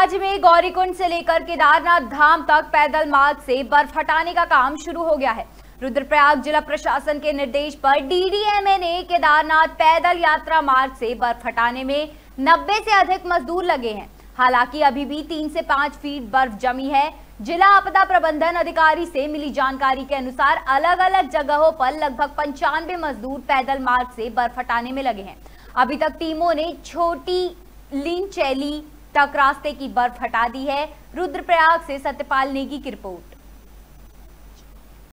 राज्य में गौरीकुंड से लेकर केदारनाथ धाम तक पैदल मार्ग से बर्फ़ हटाने का काम शुरू हो गया है। रुद्रप्रयाग जिला प्रशासन के निर्देश पर डीडीएमए ने केदारनाथ पैदल यात्रा मार्ग से बर्फ़ हटाने में 90 से अधिक मजदूर लगे हैं। हालाँकि अभी भी तीन से पाँच फीट बर्फ़ जमी है। जिला आपदा प्रबंधन अधिकारी से मिली जानकारी के अनुसार अलग अलग जगहों पर लगभग पंचानवे मजदूर पैदल मार्ग से बर्फ़ हटाने में लगे हैं। अभी तक टीमों ने छोटी लीन चैली तक रास्ते की बर्फ़ हटा दी है। रुद्रप्रयाग से सत्यपाल नेगी की रिपोर्ट।